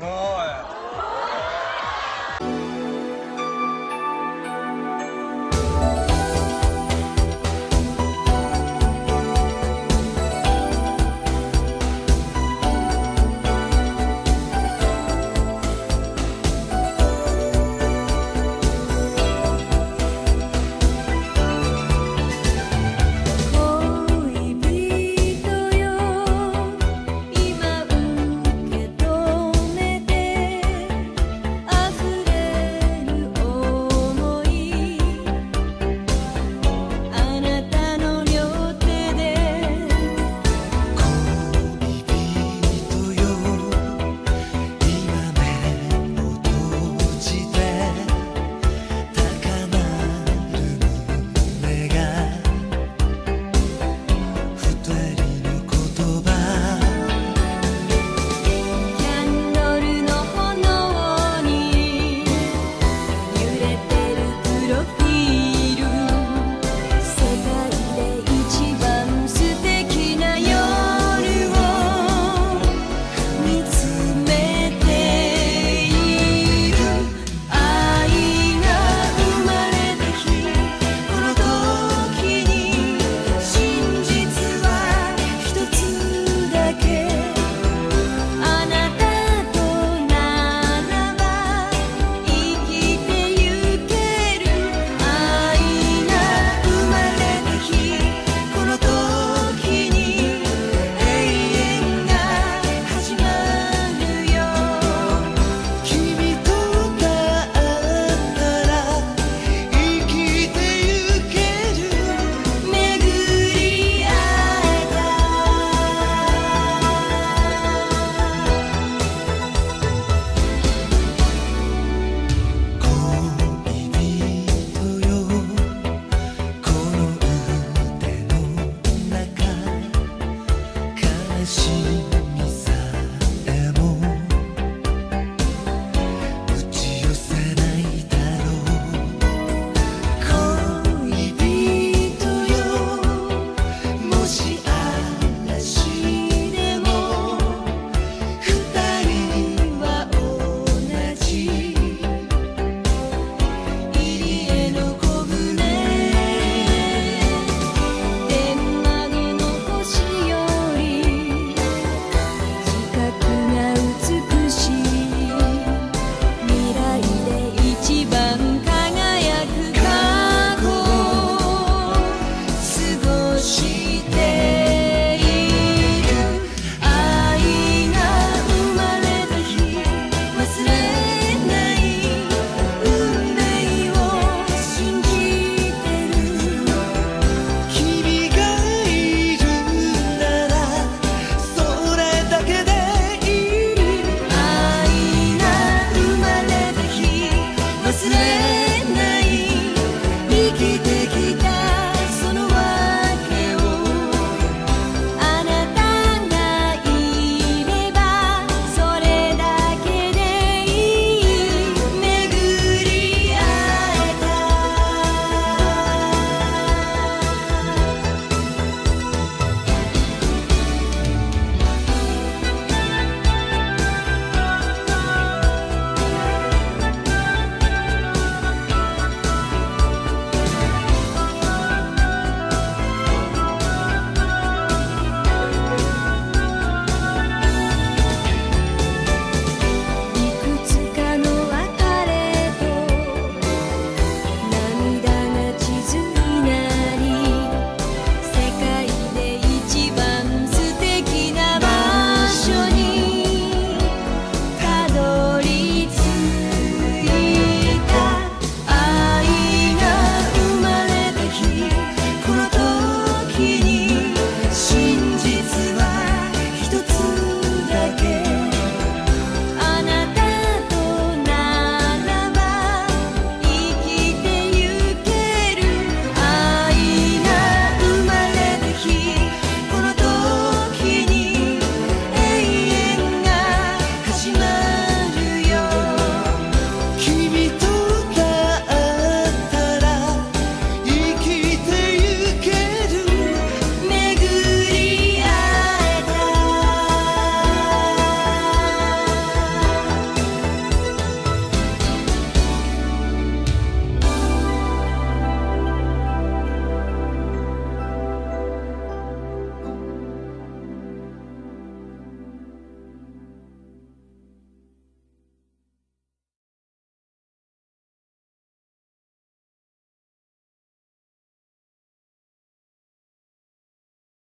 哎。este